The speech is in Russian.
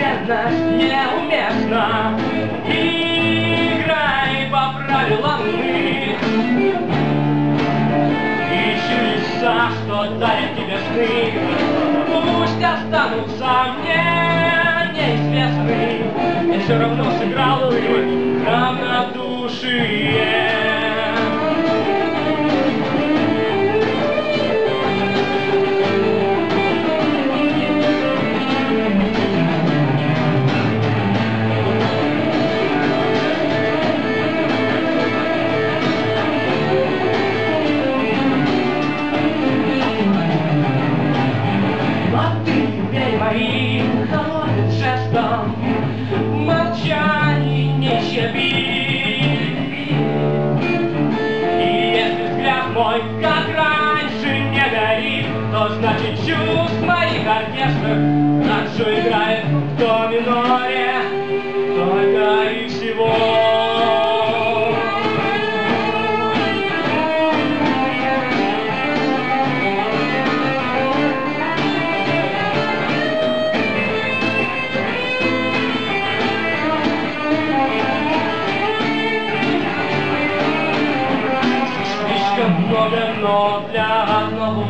бедно, неуместно. Играй по правилам мы. И чудеса, что дарит тебе сны, пусть останутся мне неизвестны. Я все равно сыграл равнодушие. Оркестр также играет в до миноре, только и всего. Много, но для одного